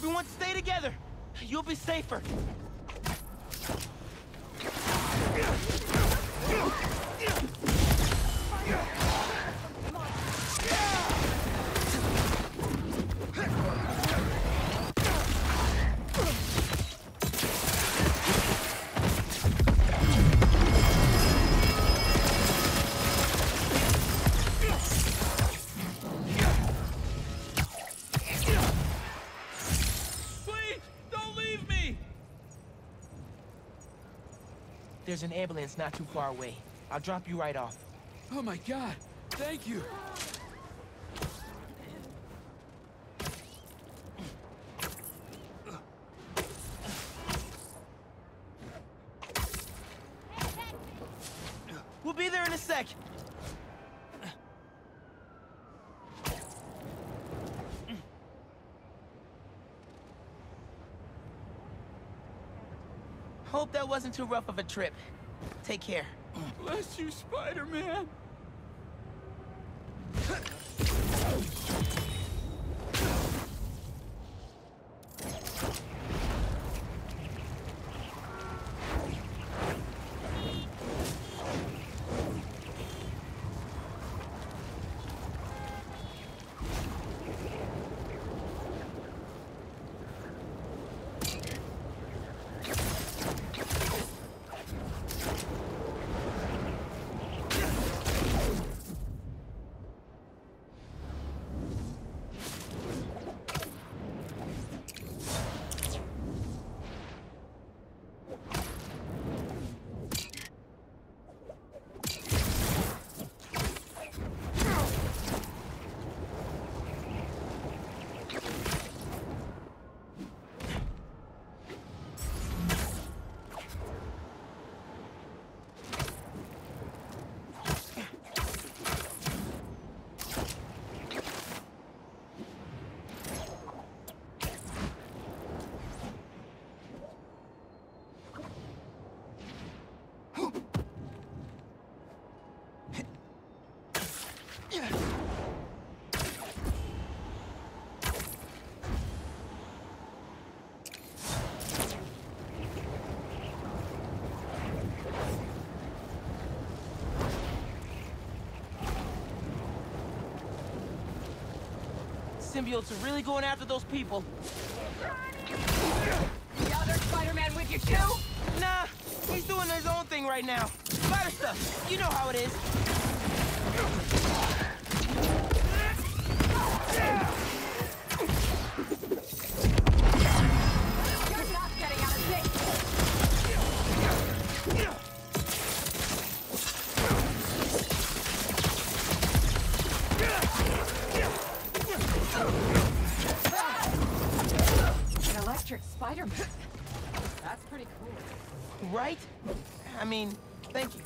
Everyone stay together. You'll be safer. There's an ambulance not too far away. I'll drop you right off. Oh my god, thank you! We'll be there in a sec. Hope that wasn't too rough of a trip. Take care. Bless you, Spider-Man! Symbiotes are really going after those people. The other Spider-Man with you too? Nah, he's doing his own thing right now. Spider stuff. You know how it is. An electric Spider-Man. That's pretty cool. Right? I mean, thank you.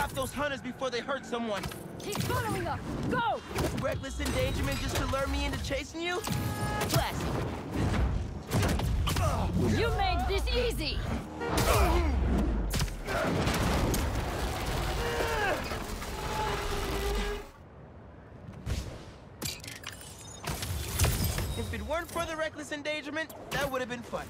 Stop those hunters before they hurt someone. He's following us! Go! Reckless endangerment just to lure me into chasing you? Classic. You made this easy! If it weren't for the reckless endangerment, that would have been fun.